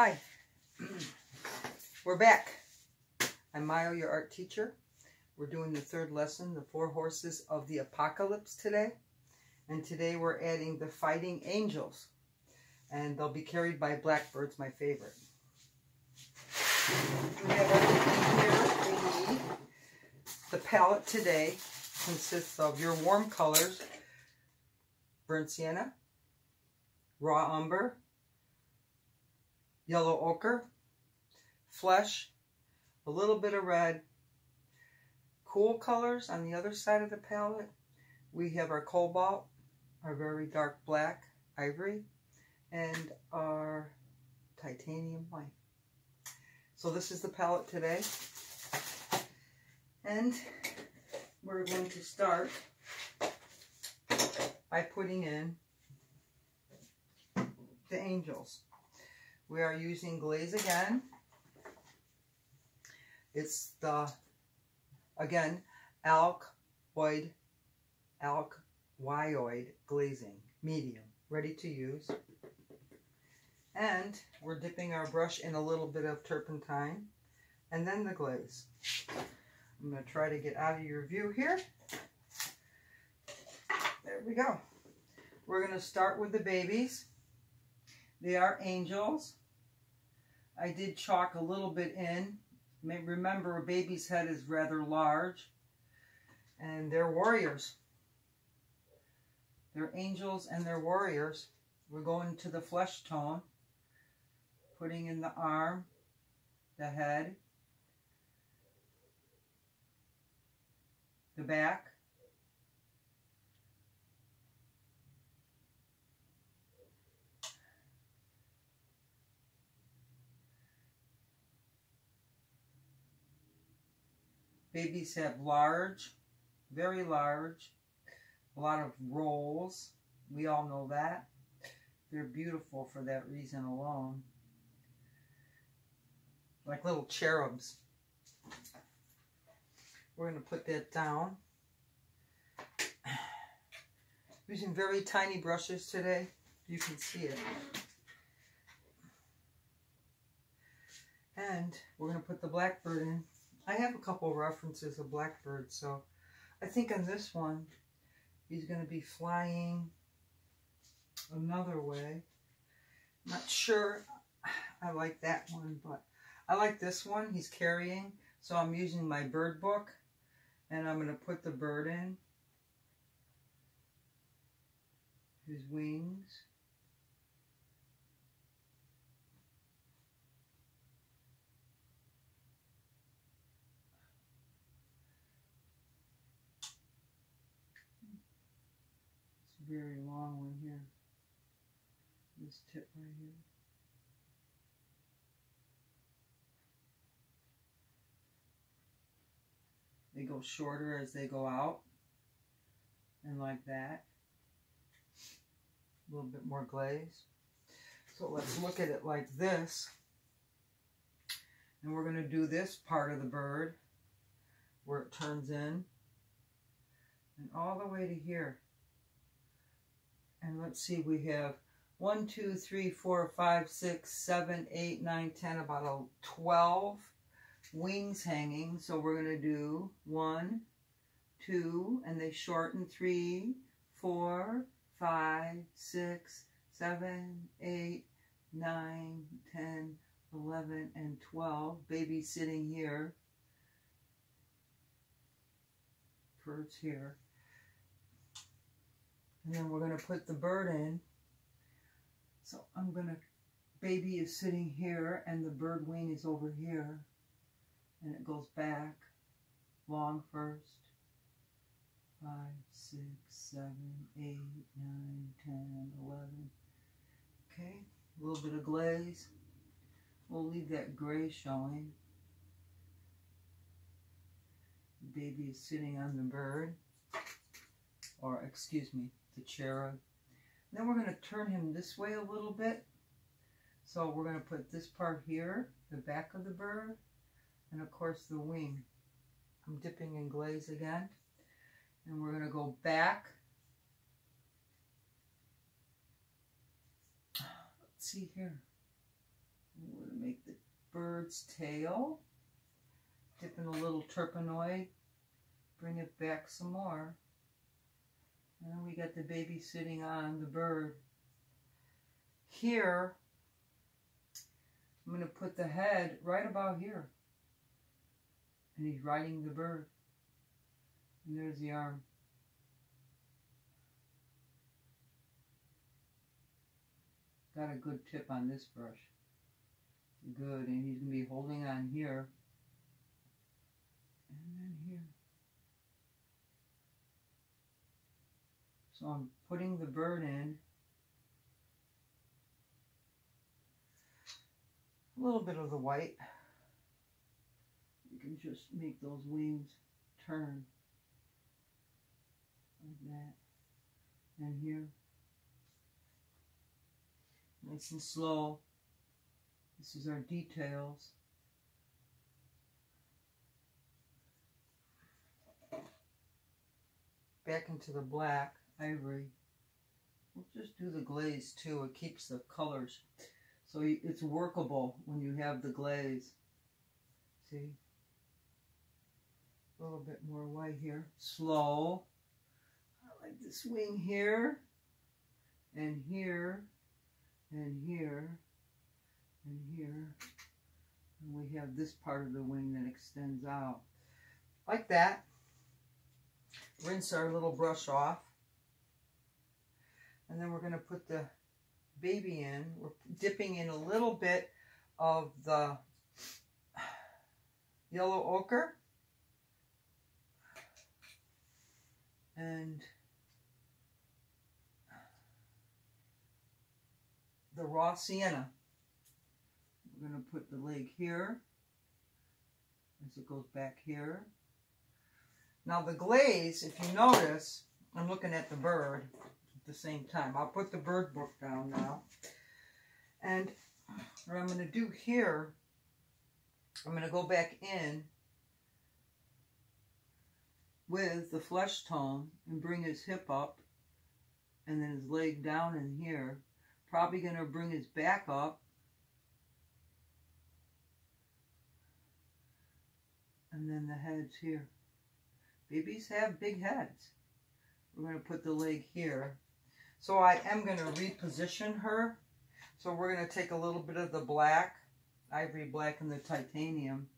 Hi, we're back. I'm Mio, your art teacher. We're doing the third lesson, the four horses of the apocalypse today. And today we're adding the fighting angels. And they'll be carried by blackbirds, my favorite. We have everything here we need. The palette today consists of your warm colors, burnt sienna, raw umber, yellow ochre, flesh, a little bit of red, cool colors on the other side of the palette. We have our cobalt, our very dark black ivory, and our titanium white. So this is the palette today. And we're going to start by putting in the angels. We are using glaze again. It's the, again, alkyd, alkoioid glazing, medium, ready to use. And we're dipping our brush in a little bit of turpentine and then the glaze. I'm going to try to get out of your view here. There we go. We're going to start with the babies. They are angels. I did chalk a little bit in. Remember, a baby's head is rather large. And they're warriors. They're angels and they're warriors. We're going to the flesh tone. Putting in the arm, the head, the back, Babies have large, very large, a lot of rolls. We all know that. They're beautiful for that reason alone. Like little cherubs. We're going to put that down. Using very tiny brushes today. You can see it. And we're going to put the blackbird in. I have a couple references of blackbirds, so I think on this one, he's going to be flying another way. Not sure I like that one, but I like this one. He's carrying, so I'm using my bird book, and I'm going to put the bird in. His wings. Very long one here. This tip right here. They go shorter as they go out. And like that. A little bit more glaze. So let's look at it like this. And we're going to do this part of the bird where it turns in. And all the way to here. And let's see, we have one, two, three, four, five, six, seven, eight, nine, ten, about a 12 wings hanging. So we're going to do one, two, and they shorten three, four, five, six, seven, eight, nine, ten, eleven, and 12. Baby sitting here. Bird's here. And then we're going to put the bird in. So I'm going to, baby is sitting here and the bird wing is over here. And it goes back, long first. Five, six, seven, eight, nine, ten, eleven. Okay, a little bit of glaze. We'll leave that gray showing. baby is sitting on the bird. Or, excuse me, the cherub. Then we're going to turn him this way a little bit. So we're going to put this part here, the back of the bird, and of course the wing. I'm dipping in glaze again. And we're going to go back. Let's see here. We're going to make the bird's tail. Dip in a little Turpenoid. Bring it back some more. Got the baby sitting on the bird. Here, I'm going to put the head right about here. And he's riding the bird. And there's the arm. Got a good tip on this brush. Good, and he's going to be holding on here. And then here. So I'm putting the bird in. A little bit of the white. You can just make those wings turn like that. And here. Nice and slow. This is our details. Back into the black ivory. We'll just do the glaze too. It keeps the colors. So it's workable when you have the glaze. See? A little bit more white here. Slow. I like this wing here. And here. And here. And here. And we have this part of the wing that extends out. Like that. Rinse our little brush off. And then we're going to put the baby in. We're dipping in a little bit of the yellow ochre. And the raw sienna. We're going to put the leg here as it goes back here. Now the glaze, if you notice, I'm looking at the bird the same time. I'll put the bird book down now. And what I'm going to do here, I'm going to go back in with the flesh tone and bring his hip up and then his leg down in here. Probably going to bring his back up and then the head's here. Babies have big heads. We're going to put the leg here. So I am going to reposition her. So we're going to take a little bit of the black, ivory black and the titanium,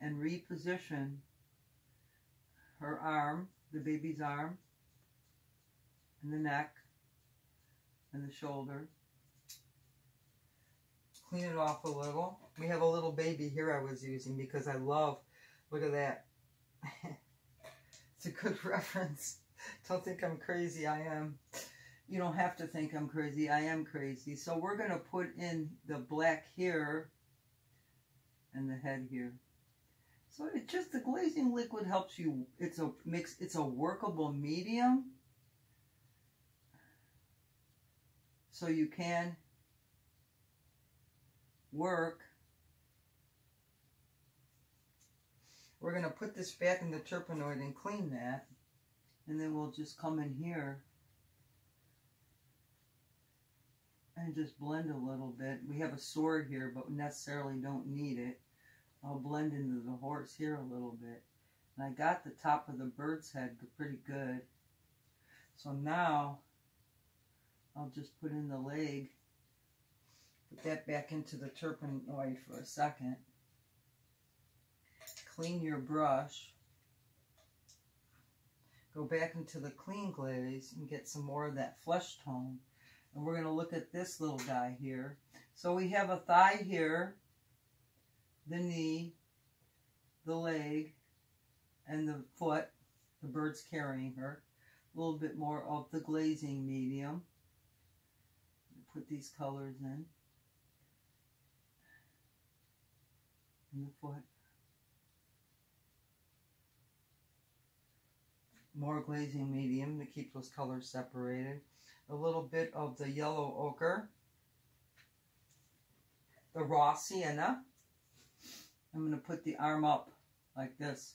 and reposition her arm, the baby's arm, and the neck, and the shoulder. Clean it off a little. We have a little baby here I was using because I love, look at that. It's a good reference. Don't think I'm crazy. I am. You don't have to think I'm crazy. I am crazy. So we're going to put in the black here and the head here. So it just the glazing liquid helps you. It's a mix. It's a workable medium. So you can work We're going to put this back in the Turpenoid and clean that. And then we'll just come in here and just blend a little bit. We have a sword here, but we necessarily don't need it. I'll blend into the horse here a little bit. And I got the top of the bird's head pretty good. So now I'll just put in the leg, put that back into the turpenoid for a second clean your brush, go back into the clean glaze and get some more of that flesh tone. And we're going to look at this little guy here. So we have a thigh here, the knee, the leg, and the foot. The bird's carrying her. A little bit more of the glazing medium. Put these colors in. And the foot. more glazing medium to keep those colors separated. A little bit of the yellow ochre. The raw sienna. I'm going to put the arm up like this.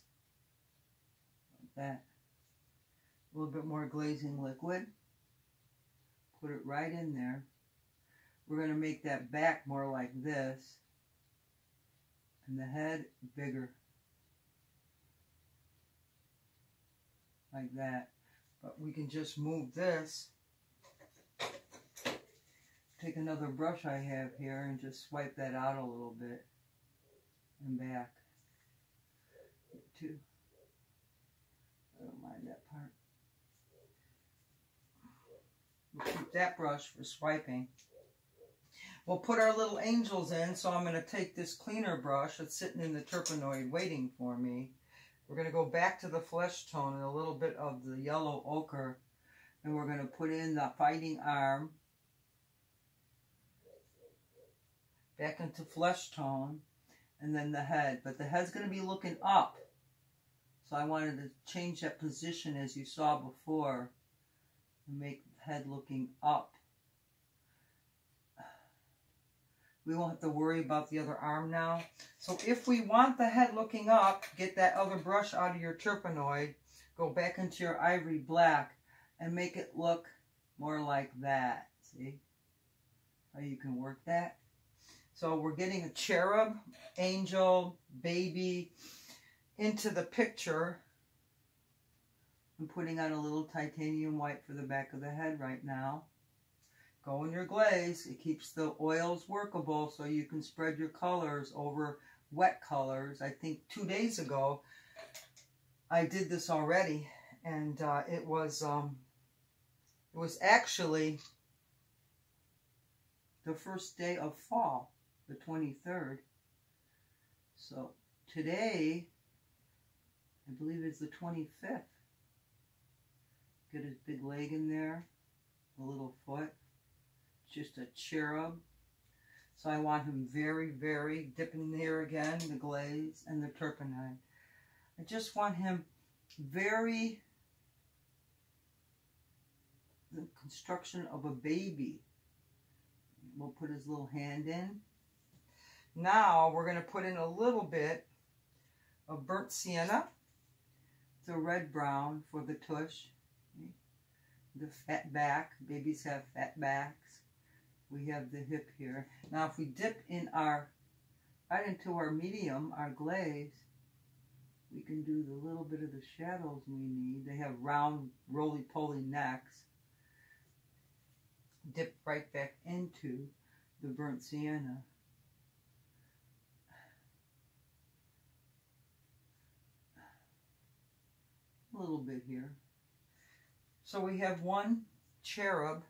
Like that. A little bit more glazing liquid. Put it right in there. we're going to make that back more like this and the head bigger like that but we can just move this take another brush I have here and just swipe that out a little bit and back. Too I don't mind that part. We'll keep that brush for swiping. We'll put our little angels in, so I'm going to take this cleaner brush that's sitting in the Turpenoid waiting for me. We're going to go back to the flesh tone and a little bit of the yellow ochre, and we're going to put in the fighting arm, back into flesh tone, and then the head. But the head's going to be looking up, so I wanted to change that position as you saw before, and make the head looking up. We won't have to worry about the other arm now. So if we want the head looking up, get that other brush out of your Turpenoid, go back into your ivory black, and make it look more like that. See how you can work that? So we're getting a cherub, angel, baby into the picture. I'm putting on a little titanium white for the back of the head right now. Go in your glaze. It keeps the oils workable so you can spread your colors over wet colors. I think two days ago I did this already and uh, it was um, it was actually the first day of fall, the 23rd. So today, I believe it's the 25th. Get his big leg in there, a little foot just a cherub. So I want him very, very dipping there again, the glaze and the turpentine. I just want him very, the construction of a baby. We'll put his little hand in. Now we're going to put in a little bit of burnt sienna. A red brown for the tush. The fat back. Babies have fat backs we have the hip here. Now if we dip in our, right into our medium, our glaze, we can do the little bit of the shadows we need. They have round, roly-poly necks. Dip right back into the burnt sienna. A little bit here. So we have one cherub,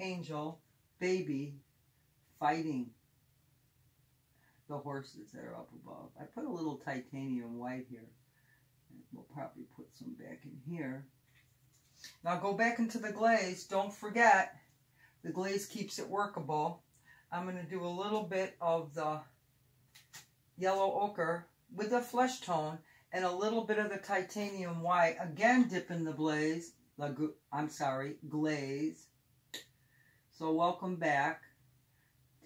angel, baby fighting the horses that are up above. I put a little titanium white here. We'll probably put some back in here. Now go back into the glaze. Don't forget, the glaze keeps it workable. I'm going to do a little bit of the yellow ochre with the flesh tone and a little bit of the titanium white. Again, dip in the blaze. I'm sorry, glaze. So welcome back.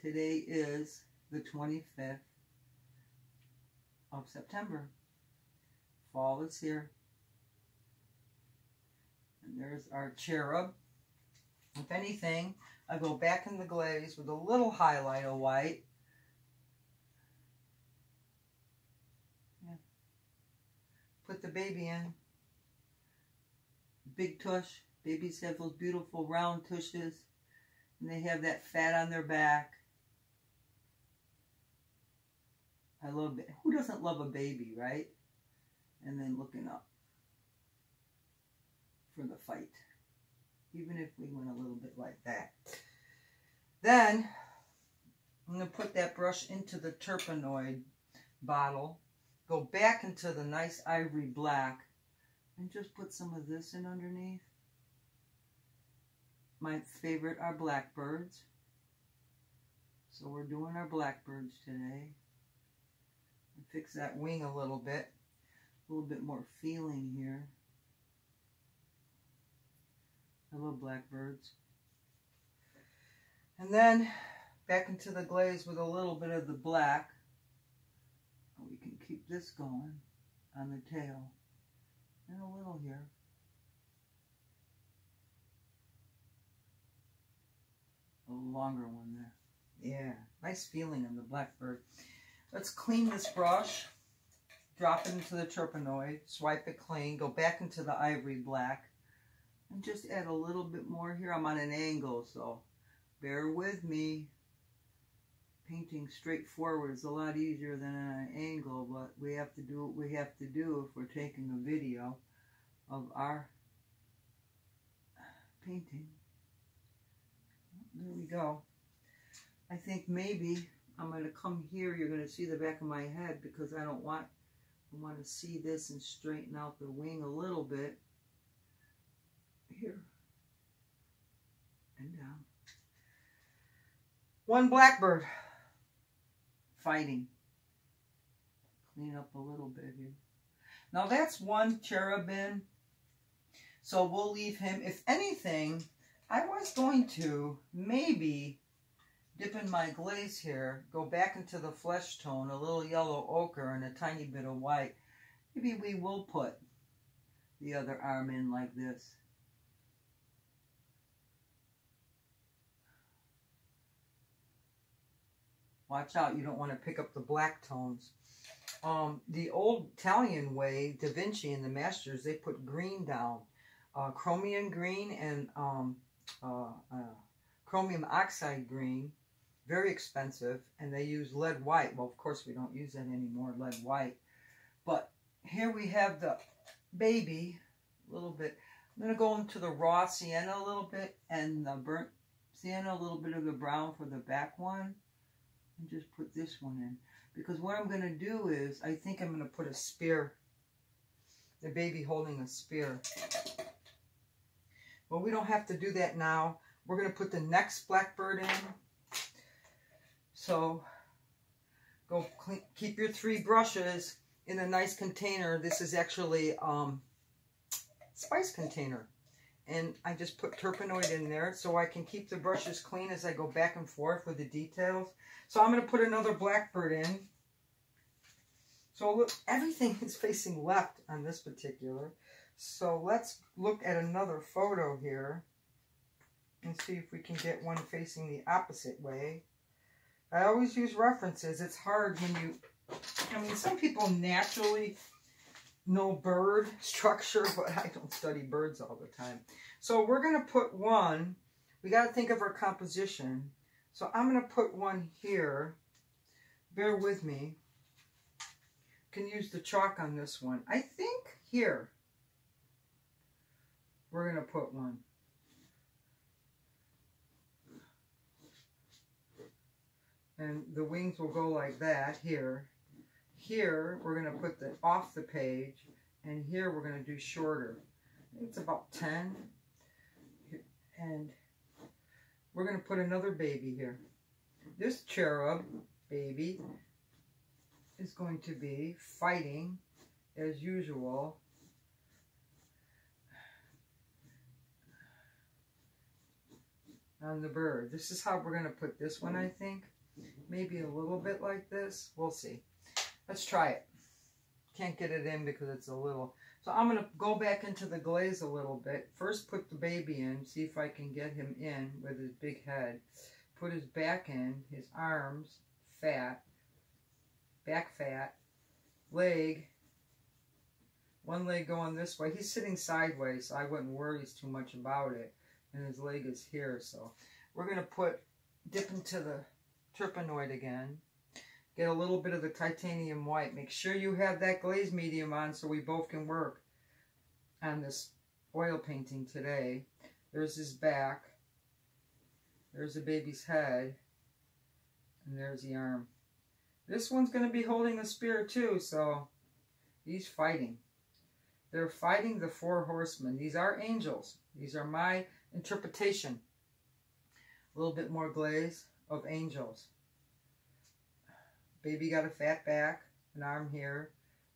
Today is the 25th of September. Fall is here. And there's our cherub. If anything, I go back in the glaze with a little highlight of white. Put the baby in. Big tush. Babies have those beautiful round tushes. And they have that fat on their back. I love it. Who doesn't love a baby, right? And then looking up for the fight. Even if we went a little bit like that. Then, I'm going to put that brush into the Turpenoid bottle. Go back into the nice ivory black. And just put some of this in underneath. My favorite are blackbirds. So we're doing our blackbirds today. Fix that wing a little bit. A little bit more feeling here. I love blackbirds. And then back into the glaze with a little bit of the black. We can keep this going on the tail. And a little here. a longer one there. Yeah, nice feeling on the blackbird. Let's clean this brush. Drop it into the Turpenoid, Swipe it clean. Go back into the ivory black. And just add a little bit more here. I'm on an angle, so bear with me. Painting straight forward is a lot easier than at an angle, but we have to do what we have to do if we're taking a video of our painting. There we go. I think maybe I'm going to come here. You're going to see the back of my head because I don't want, I want to see this and straighten out the wing a little bit. Here and down. One blackbird fighting. Clean up a little bit here. Now that's one cherubim. So we'll leave him. If anything, I was going to maybe dip in my glaze here, go back into the flesh tone, a little yellow ochre and a tiny bit of white. Maybe we will put the other arm in like this. Watch out, you don't want to pick up the black tones. Um, the old Italian way, Da Vinci and the masters, they put green down. Uh, chromium green and um, uh, uh, chromium oxide green. Very expensive. And they use lead white. Well, of course, we don't use that anymore, lead white. But here we have the baby a little bit. I'm going to go into the raw sienna a little bit and the burnt sienna, a little bit of the brown for the back one and just put this one in. Because what I'm going to do is, I think I'm going to put a spear, the baby holding a spear. Well, we don't have to do that now. We're going to put the next blackbird in. So, go clean, keep your three brushes in a nice container. This is actually um, spice container. And I just put Turpenoid in there so I can keep the brushes clean as I go back and forth with the details. So I'm going to put another blackbird in. So look, everything is facing left on this particular. So let's look at another photo here and see if we can get one facing the opposite way. I always use references. It's hard when you, I mean, some people naturally know bird structure, but I don't study birds all the time. So we're going to put one, we got to think of our composition. So I'm going to put one here. Bear with me. Can use the chalk on this one. I think here we're going to put one. And the wings will go like that here. Here we're going to put the off the page and here we're going to do shorter. It's about 10 and we're going to put another baby here. This cherub baby is going to be fighting as usual. on the bird. This is how we're going to put this one, I think. Maybe a little bit like this. We'll see. Let's try it. Can't get it in because it's a little so I'm going to go back into the glaze a little bit. First put the baby in, see if I can get him in with his big head. Put his back in, his arms, fat, back fat, leg, one leg going this way. He's sitting sideways, so I wouldn't worry too much about it. And his leg is here, so we're going to put, dip into the Turpenoid again. Get a little bit of the titanium white. Make sure you have that glaze medium on so we both can work on this oil painting today. There's his back. There's the baby's head. And there's the arm. This one's going to be holding a spear too, so he's fighting. They're fighting the four horsemen. These are angels. These are my interpretation. A little bit more glaze of angels. Baby got a fat back, an arm here,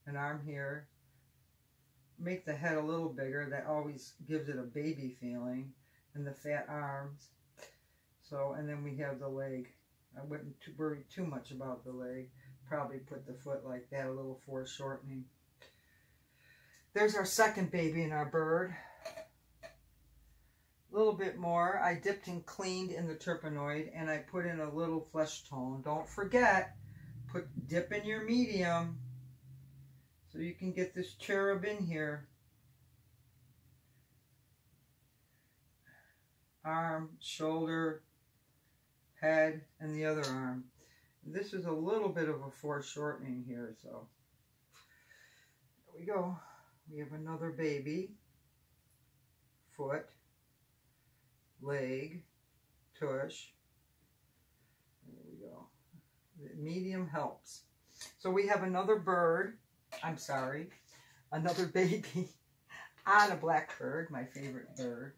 an arm here. Make the head a little bigger. That always gives it a baby feeling. And the fat arms. So, and then we have the leg. I wouldn't worry too much about the leg. Probably put the foot like that, a little foreshortening. There's our second baby in our bird. A little bit more. I dipped and cleaned in the Turpenoid, and I put in a little flesh tone. Don't forget, put dip in your medium so you can get this cherub in here. Arm, shoulder, head, and the other arm. This is a little bit of a foreshortening here, so there we go. We have another baby, foot, leg, tush. There we go. The medium helps. So we have another bird, I'm sorry, another baby on a blackbird, my favorite bird.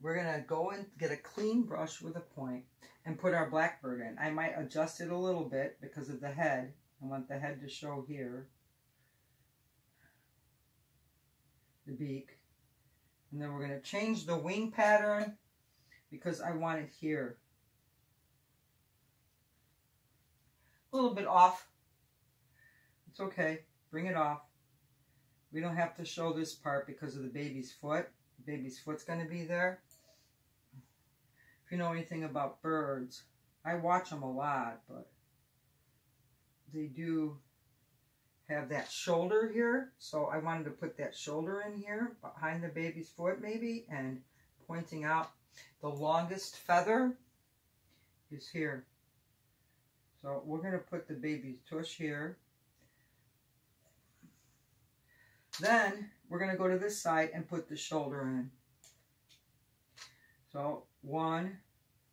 We're going to go and get a clean brush with a point and put our blackbird in. I might adjust it a little bit because of the head. I want the head to show here. The beak. And then we're going to change the wing pattern because I want it here. A little bit off. It's okay. Bring it off. We don't have to show this part because of the baby's foot. The baby's foot's going to be there. If you know anything about birds, I watch them a lot, but they do have that shoulder here. So I wanted to put that shoulder in here behind the baby's foot maybe and pointing out the longest feather is here. So we're going to put the baby's tush here. Then we're going to go to this side and put the shoulder in. So one,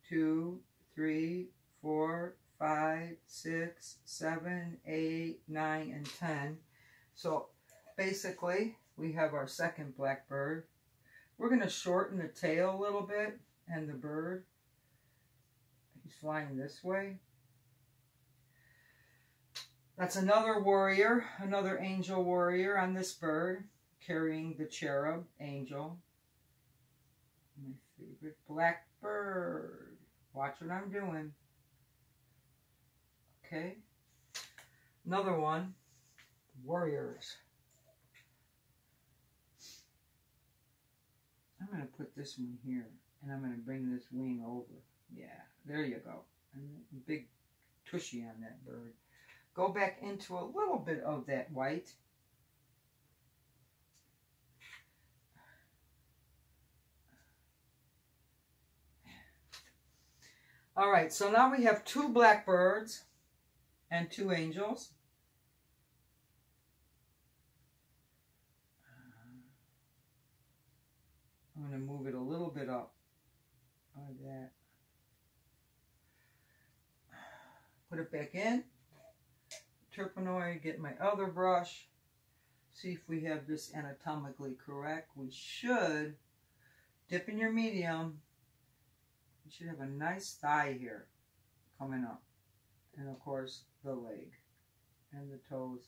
two, three, four, five, six, seven, eight, nine, and 10. So basically, we have our second blackbird. We're going to shorten the tail a little bit and the bird. He's flying this way. That's another warrior, another angel warrior on this bird, carrying the cherub angel. My favorite black bird. Watch what I'm doing. Okay. Another one. Warriors. I'm going to put this one here. And I'm going to bring this wing over. Yeah, there you go. Big tushy on that bird. Go back into a little bit of that white. All right, so now we have two blackbirds and two angels. I'm going to move it a little bit up like that. Put it back in. Turpenoid, get my other brush. See if we have this anatomically correct. We should. Dip in your medium. You should have a nice thigh here coming up. And of course, the leg and the toes.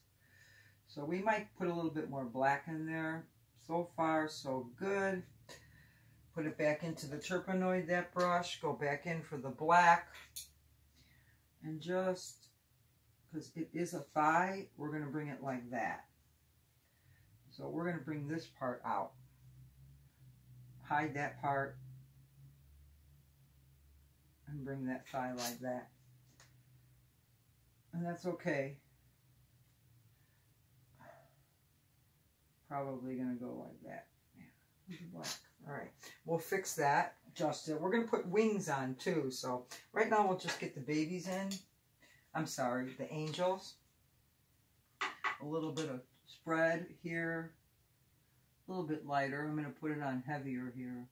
So we might put a little bit more black in there. So far, so good. Put it back into the Turpenoid, that brush. Go back in for the black. And just, because it is a thigh, we're going to bring it like that. So we're going to bring this part out. Hide that part. And bring that thigh like that. And that's okay. Probably going to go like that. All right, we'll fix that, adjust it. We're going to put wings on too. So right now we'll just get the babies in. I'm sorry, the angels. A little bit of spread here. A little bit lighter. I'm going to put it on heavier here.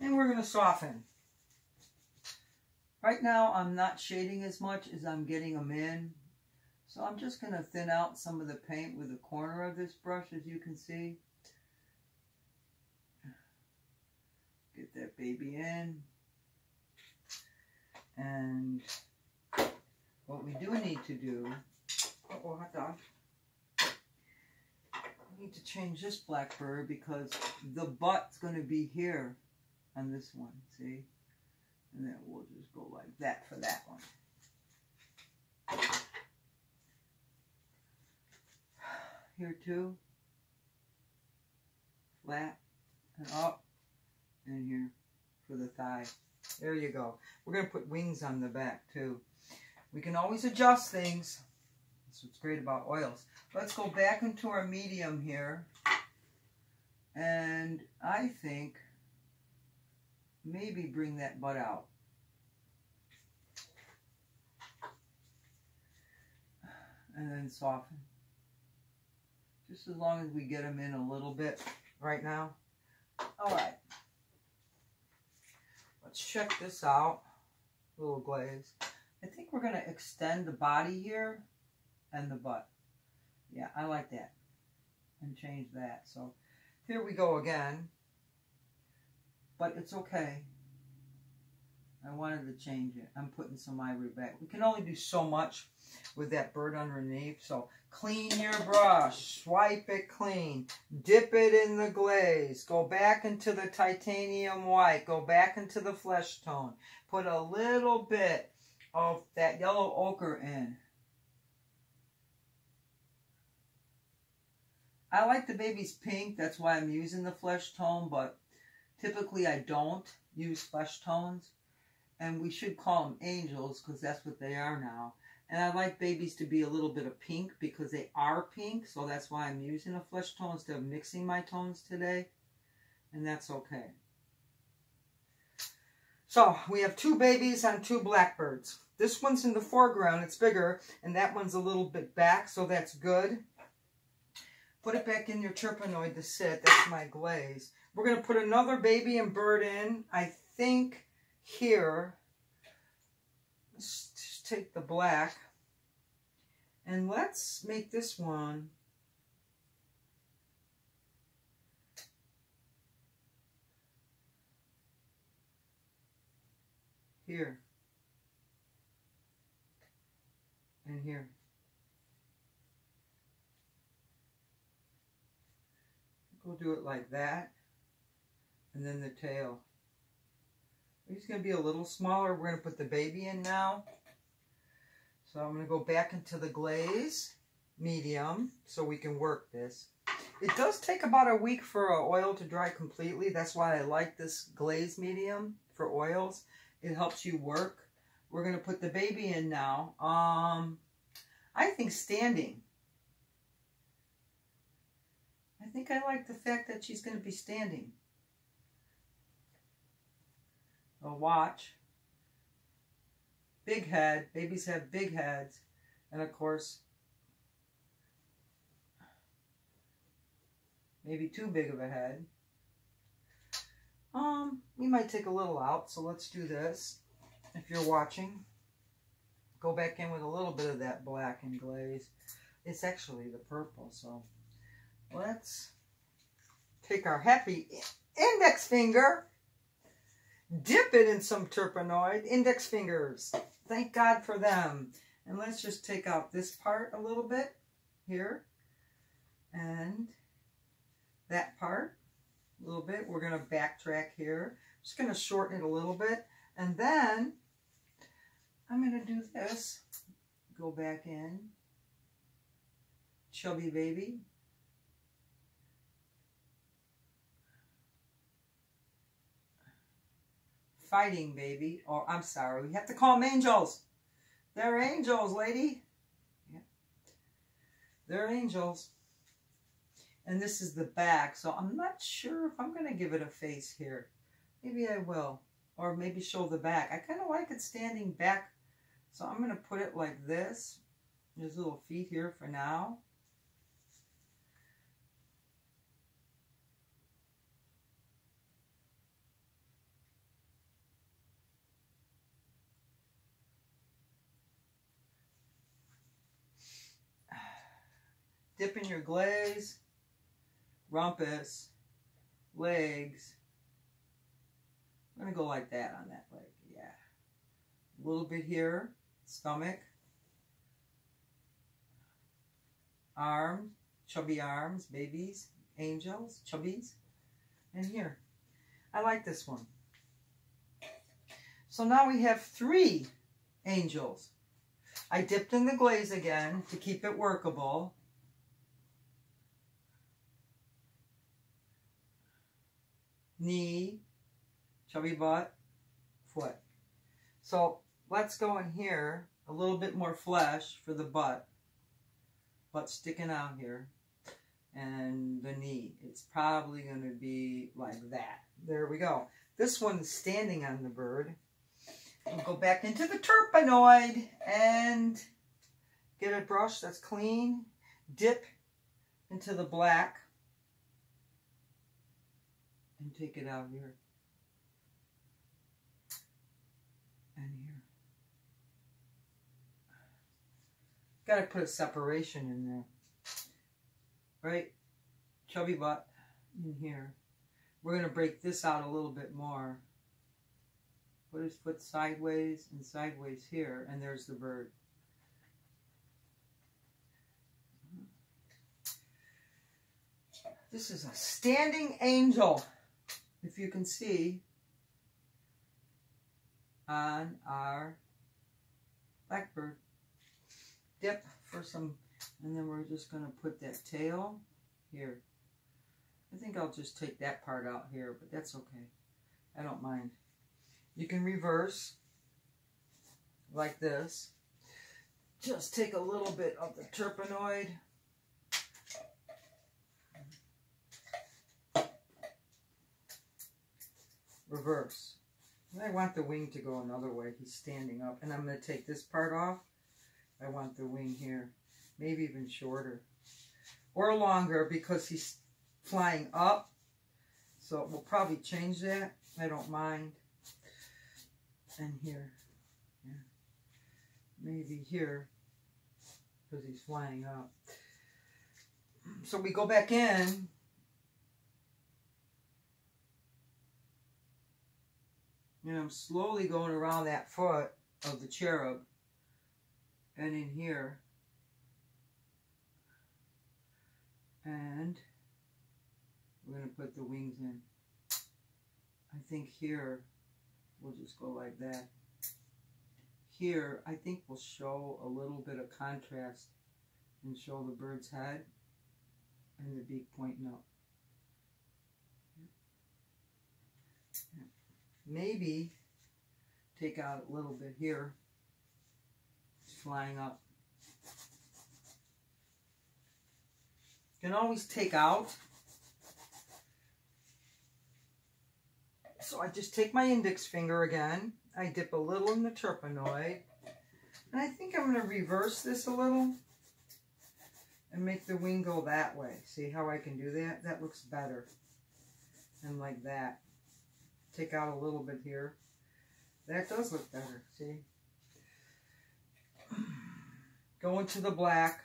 And we're going to soften. Right now I'm not shading as much as I'm getting them in. So I'm just going to thin out some of the paint with the corner of this brush, as you can see. That baby in. And what we do need to do, uh oh, hot dog. We need to change this black blackbird because the butt's going to be here on this one, see? And then we'll just go like that for that one. here too. Flat and up and here for the thigh. There you go. We're going to put wings on the back too. We can always adjust things. That's what's great about oils. Let's go back into our medium here. And I think maybe bring that butt out. And then soften. Just as long as we get them in a little bit right now. All right. Let's check this out. Little glaze. I think we're going to extend the body here and the butt. Yeah, I like that. And change that. So here we go again. But it's okay. I wanted to change it. I'm putting some ivory back. We can only do so much with that bird underneath. So clean your brush. Swipe it clean. Dip it in the glaze. Go back into the titanium white. Go back into the flesh tone. Put a little bit of that yellow ochre in. I like the baby's pink. That's why I'm using the flesh tone, but typically I don't use flesh tones. And we should call them angels because that's what they are now. And I like babies to be a little bit of pink because they are pink. So that's why I'm using a flesh tone instead of mixing my tones today. And that's okay. So we have two babies on two blackbirds. This one's in the foreground, it's bigger, and that one's a little bit back, so that's good. Put it back in your Turpenoid to sit. That's my glaze. We're going to put another baby and bird in, I think, here. Take the black. And let's make this one here and here. We'll do it like that. And then the tail. He's going to be a little smaller. We're going to put the baby in now. So I'm going to go back into the glaze, medium, so we can work this. It does take about a week for oil to dry completely. That's why I like this glaze medium for oils. It helps you work. We're going to put the baby in now. Um, I think standing. I think I like the fact that she's going to be standing. A watch. Big head. Babies have big heads. And of course, maybe too big of a head. Um, we might take a little out, so let's do this. If you're watching, go back in with a little bit of that black and glaze. It's actually the purple, so let's take our happy index finger, dip it in some Turpenoid, index fingers. Thank God for them. And let's just take out this part a little bit here and that part a little bit. We're going to backtrack here. Just going to shorten it a little bit. And then I'm going to do this. Go back in. Chubby baby. Fighting baby. Or, I'm sorry, we have to call them angels. They're angels, lady. Yeah. They're angels. And this is the back, so I'm not sure if I'm going to give it a face here. Maybe I will. Or maybe show the back. I kind of like it standing back, so I'm going to put it like this. There's little feet here for now. Dip in your glaze rumpus, legs. I'm going to go like that on that leg. Yeah. A little bit here, stomach, arms, chubby arms, babies, angels, chubbies, and here. I like this one. So now we have three angels. I dipped in the glaze again to keep it workable. Knee, chubby butt, foot. So let's go in here, a little bit more flesh for the butt. Butt sticking out here. And the knee. It's probably going to be like that. There we go. This one's standing on the bird. We'll go back into the Turpenoid and get a brush that's clean. Dip into the black and take it out here and here. Got to put a separation in there. Right? Chubby butt in here. We're going to break this out a little bit more. Put his foot sideways and sideways here, and there's the bird. This is a standing angel, if you can see, on our blackbird. Dip for some, and then we're just going to put that tail here. I think I'll just take that part out here, but that's okay. I don't mind. You can reverse like this. Just take a little bit of the Turpenoid. Reverse. I want the wing to go another way. He's standing up. And I'm going to take this part off. I want the wing here. Maybe even shorter. Or longer because he's flying up. So we'll probably change that. I don't mind. And here. Yeah. Maybe here. Because he's flying up. So we go back in. And I'm slowly going around that foot of the cherub. And in here. And we're going to put the wings in. I think here we'll just go like that. Here, I think we'll show a little bit of contrast and show the bird's head and the beak pointing up. Maybe take out a little bit here. It's flying up. You can always take out So I just take my index finger again. I dip a little in the Turpenoid. And I think I'm going to reverse this a little and make the wing go that way. See how I can do that? That looks better. And like that. Take out a little bit here. That does look better, see? Going to the black.